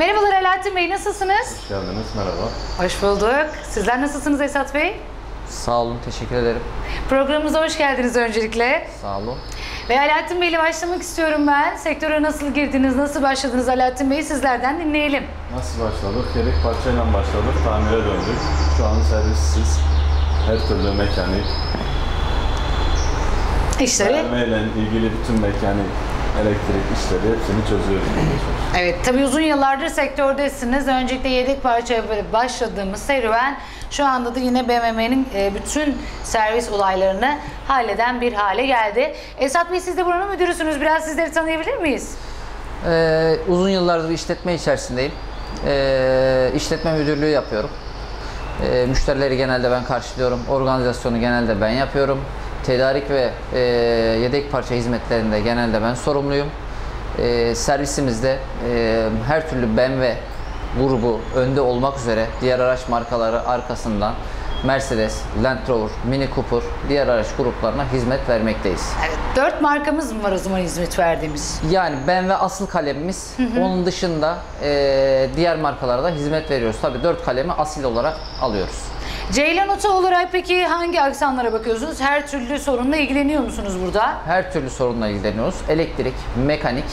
Merhabalar Alaaddin Bey, nasılsınız? Hoş geldiniz, merhaba. Hoş bulduk. Sizler nasılsınız Esat Bey? Sağ olun, teşekkür ederim. Programımıza hoş geldiniz öncelikle. Sağ olun. Ve Alaaddin Bey ile başlamak istiyorum ben. Sektöre nasıl girdiniz, nasıl başladınız Alaaddin Bey sizlerden dinleyelim. Nasıl başladık? Yedek parçayla başladık, tamire döndük. Şu an servissiz, her türlü mekanik, İşleri. vermeyle ilgili bütün mekanik, elektrik işleri hepsini çözüyoruz. Evet, tabii uzun yıllardır sektördesiniz. Öncelikle yedek parçaya böyle başladığımız serüven şu anda da yine BMW'nin e, bütün servis olaylarını halleden bir hale geldi. Esat Bey siz de buranın müdürüsünüz. Biraz sizleri tanıyabilir miyiz? Ee, uzun yıllardır işletme içerisindeyim. Ee, işletme müdürlüğü yapıyorum. Ee, müşterileri genelde ben karşılıyorum. Organizasyonu genelde ben yapıyorum. Tedarik ve e, yedek parça hizmetlerinde genelde ben sorumluyum. Ee, servisimizde e, her türlü BMW grubu önde olmak üzere diğer araç markaları arkasından Mercedes, Land Rover, Mini Cooper, diğer araç gruplarına hizmet vermekteyiz. Evet, dört markamız mı var o zaman hizmet verdiğimiz? Yani ve asıl kalemimiz. Onun dışında e, diğer markalara da hizmet veriyoruz. Tabii 4 kalemi asil olarak alıyoruz. Ceylan Oto olarak peki hangi aksanlara bakıyorsunuz? Her türlü sorunla ilgileniyor musunuz burada? Her türlü sorunla ilgileniyoruz. Elektrik, mekanik,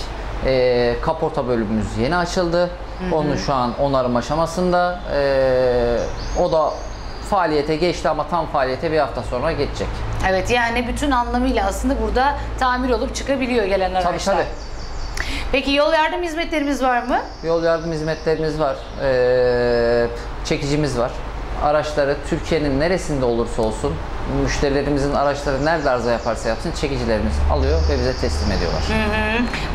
e, kaporta bölümümüz yeni açıldı. Onun şu an onarım aşamasında. E, o da faaliyete geçti ama tam faaliyete bir hafta sonra geçecek. Evet yani bütün anlamıyla aslında burada tamir olup çıkabiliyor gelen araçlar. Tabii tabii. Peki yol yardım hizmetlerimiz var mı? Yol yardım hizmetlerimiz var. Ee, çekicimiz var. Araçları Türkiye'nin neresinde olursa olsun müşterilerimizin araçları nerede arıza yaparsa yapsın çekicilerimiz alıyor ve bize teslim ediyorlar.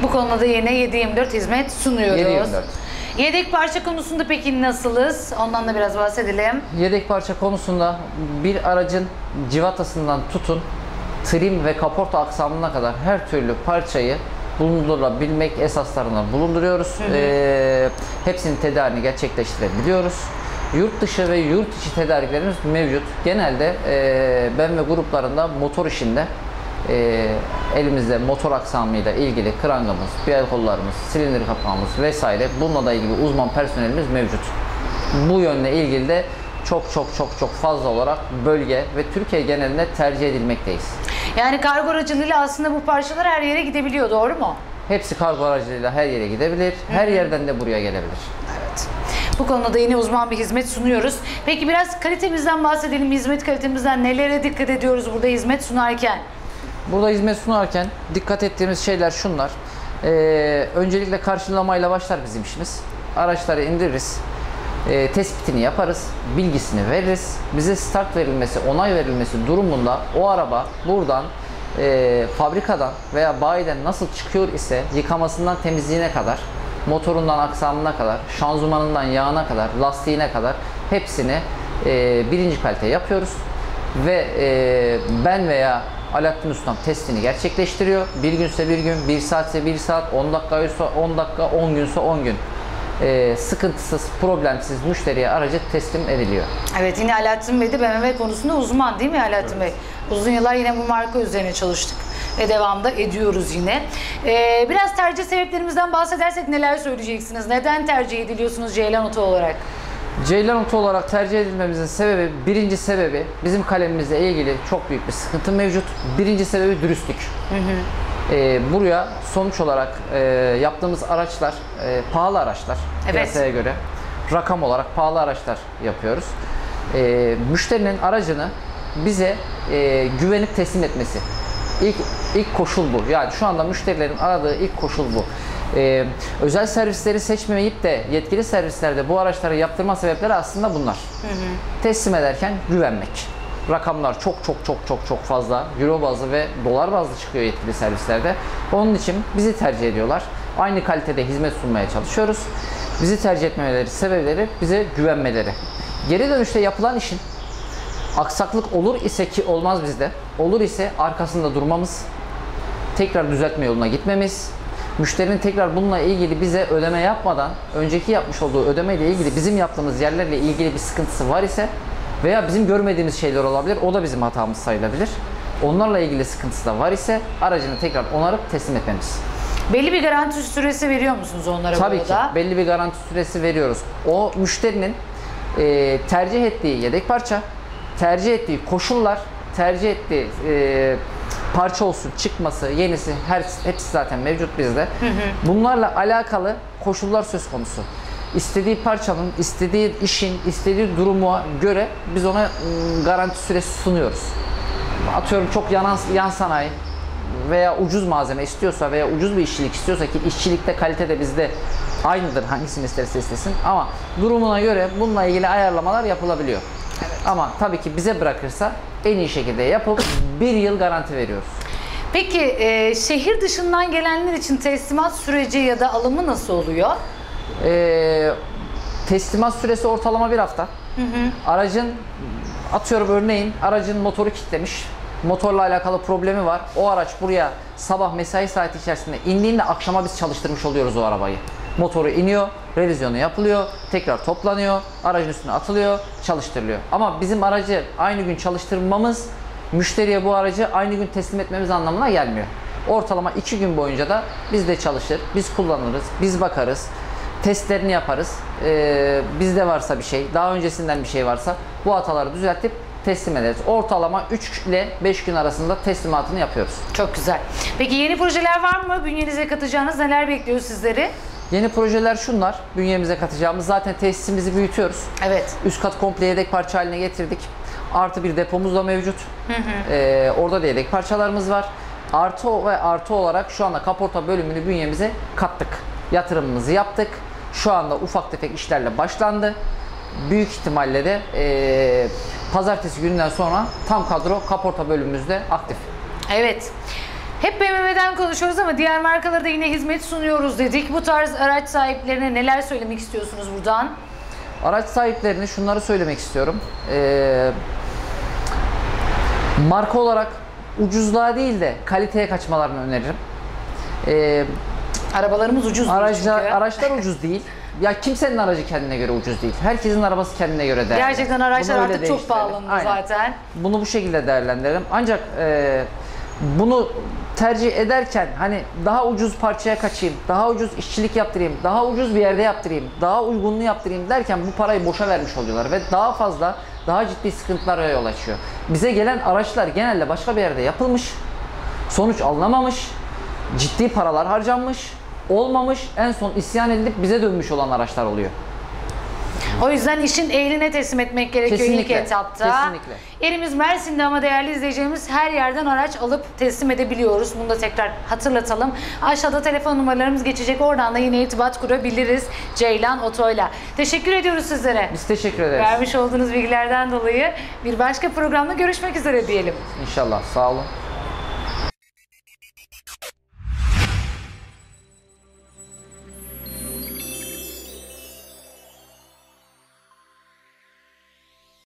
Bu konuda da yine 7-24 hizmet sunuyoruz. 7/24. Yedek parça konusunda peki nasılız? Ondan da biraz bahsedelim. Yedek parça konusunda bir aracın civatasından tutun trim ve kaporta aksamına kadar her türlü parçayı bulundurabilmek esaslarına bulunduruyoruz. Ee, hepsinin tedarini gerçekleştirebiliyoruz. Yurt dışı ve yurt içi tedariklerimiz mevcut. Genelde e, ben ve gruplarında motor işinde e, elimizde motor aksamıyla ilgili krangımız, piyal kollarımız, silindir kapağımız vesaire bununla da ilgili uzman personelimiz mevcut. Bu yönle ilgili de çok çok çok çok fazla olarak bölge ve Türkiye genelinde tercih edilmekteyiz. Yani kargo aracılığıyla aslında bu parçalar her yere gidebiliyor doğru mu? Hepsi kargo aracılığıyla her yere gidebilir, her yerden de buraya gelebilir. Evet. Bu konuda da yine uzman bir hizmet sunuyoruz. Peki biraz kalitemizden bahsedelim. Hizmet kalitemizden nelere dikkat ediyoruz burada hizmet sunarken? Burada hizmet sunarken dikkat ettiğimiz şeyler şunlar. Ee, öncelikle karşılamayla başlar bizim işimiz. Araçları indiririz. Ee, tespitini yaparız. Bilgisini veririz. Bize start verilmesi, onay verilmesi durumunda o araba buradan e, fabrikadan veya bayiden nasıl çıkıyor ise yıkamasından temizliğine kadar motorundan aksamına kadar, şanzımanından yağına kadar, lastiğine kadar hepsini e, birinci kalite yapıyoruz. Ve e, ben veya Alaaddin Ustam testini gerçekleştiriyor. Bir günse bir gün, bir saatse bir saat, 10 dakika 10 dakika, 10 günse 10 gün. E, sıkıntısız, problemsiz müşteriye aracı teslim ediliyor. Evet yine Alaaddin Bey de BMW konusunda uzman değil mi Alaaddin Bey? Uzun yıllar yine bu marka üzerine çalıştık ve devamda ediyoruz yine. Ee, biraz tercih sebeplerimizden bahsedersek neler söyleyeceksiniz? Neden tercih ediliyorsunuz Ceylan Oto olarak? Ceylan Oto olarak tercih edilmemizin sebebi, birinci sebebi bizim kalemimizle ilgili çok büyük bir sıkıntı mevcut. Birinci sebebi dürüstlük. Ee, buraya sonuç olarak e, yaptığımız araçlar e, pahalı araçlar Evet. piyasaya göre. Rakam olarak pahalı araçlar yapıyoruz. Ee, müşterinin aracını bize e, güvenip teslim etmesi. İlk, ilk koşul bu. Yani şu anda müşterilerin aradığı ilk koşul bu. Ee, özel servisleri seçmeyip de yetkili servislerde bu araçları yaptırma sebepleri aslında bunlar. Teslim ederken güvenmek. Rakamlar çok çok çok çok çok fazla. Euro bazlı ve dolar bazlı çıkıyor yetkili servislerde. Onun için bizi tercih ediyorlar. Aynı kalitede hizmet sunmaya çalışıyoruz. Bizi tercih etmemeleri sebepleri bize güvenmeleri. Geri dönüşte yapılan işin aksaklık olur ise ki olmaz bizde. Olur ise arkasında durmamız, tekrar düzeltme yoluna gitmemiz, müşterinin tekrar bununla ilgili bize ödeme yapmadan önceki yapmış olduğu ödeme ile ilgili bizim yaptığımız yerlerle ilgili bir sıkıntısı var ise veya bizim görmediğimiz şeyler olabilir. O da bizim hatamız sayılabilir. Onlarla ilgili sıkıntısı da var ise aracını tekrar onarıp teslim etmemiz. Belli bir garanti süresi veriyor musunuz onlara Tabii ki burada? belli bir garanti süresi veriyoruz. O müşterinin e, tercih ettiği yedek parça, tercih ettiği koşullar, tercih ettiği e, parça olsun, çıkması, yenisi her hepsi zaten mevcut bizde. Bunlarla alakalı koşullar söz konusu. İstediği parçanın, istediği işin, istediği duruma göre biz ona ım, garanti süresi sunuyoruz. Atıyorum çok yanan, yan sanayi veya ucuz malzeme istiyorsa veya ucuz bir işçilik istiyorsa ki işçilikte kalite de bizde aynıdır hangisini isterse istesin ama durumuna göre bununla ilgili ayarlamalar yapılabiliyor. Ama tabii ki bize bırakırsa en iyi şekilde yapıp bir yıl garanti veriyoruz. Peki e, şehir dışından gelenler için teslimat süreci ya da alımı nasıl oluyor? Ee, teslimat süresi ortalama bir hafta. Aracın atıyorum örneğin aracın motoru kilitlemiş. Motorla alakalı problemi var. O araç buraya sabah mesai saati içerisinde indiğinde akşama biz çalıştırmış oluyoruz o arabayı. Motoru iniyor, revizyonu yapılıyor, tekrar toplanıyor, aracın üstüne atılıyor, çalıştırılıyor. Ama bizim aracı aynı gün çalıştırmamız müşteriye bu aracı aynı gün teslim etmemiz anlamına gelmiyor. Ortalama iki gün boyunca da bizde çalışır, biz kullanırız, biz bakarız, testlerini yaparız. Ee, bizde varsa bir şey, daha öncesinden bir şey varsa bu hataları düzeltip teslim ederiz. Ortalama 3 ile 5 gün arasında teslimatını yapıyoruz. Çok güzel. Peki yeni projeler var mı? Bünyenize katacağınız neler bekliyor sizleri? Yeni projeler şunlar. Bünyemize katacağımız zaten tesisimizi büyütüyoruz. Evet. Üst kat komple yedek parça haline getirdik. Artı bir depomuz da mevcut. Ee, orada da yedek parçalarımız var. Artı ve artı olarak şu anda kaporta bölümünü bünyemize kattık. Yatırımımızı yaptık. Şu anda ufak tefek işlerle başlandı. Büyük ihtimalle de ee, pazartesi gününden sonra tam kadro kaporta bölümümüzde aktif. Evet. Hep BMW'den konuşuyoruz ama diğer markalara da yine hizmet sunuyoruz dedik. Bu tarz araç sahiplerine neler söylemek istiyorsunuz buradan? Araç sahiplerine şunları söylemek istiyorum. Ee, marka olarak ucuzluğa değil de kaliteye kaçmalarını öneririm. Ee, Arabalarımız ucuz değil araçlar, çünkü. araçlar ucuz değil. Ya kimsenin aracı kendine göre ucuz değil. Herkesin arabası kendine göre değerli. Gerçekten araçlar Bunu artık çok pahalandı zaten. Bunu bu şekilde değerlendirelim. Ancak e, bunu tercih ederken hani daha ucuz parçaya kaçayım, daha ucuz işçilik yaptırayım, daha ucuz bir yerde yaptırayım, daha uygununu yaptırayım derken bu parayı boşa vermiş oluyorlar ve daha fazla daha ciddi sıkıntılara yol açıyor. Bize gelen araçlar genelde başka bir yerde yapılmış, sonuç alınamamış, ciddi paralar harcanmış, olmamış, en son isyan edilip bize dönmüş olan araçlar oluyor. O yüzden işin ehline teslim etmek gerekiyor ilk Kesinlikle, etapta. kesinlikle. Yerimiz Mersin'de ama değerli izleyicilerimiz her yerden araç alıp teslim edebiliyoruz. Bunu da tekrar hatırlatalım. Aşağıda telefon numaralarımız geçecek. Oradan da yine irtibat kurabiliriz Ceylan Oto'yla. Teşekkür ediyoruz sizlere. Biz teşekkür ederiz. Vermiş olduğunuz bilgilerden dolayı bir başka programda görüşmek üzere diyelim. İnşallah. Sağ olun.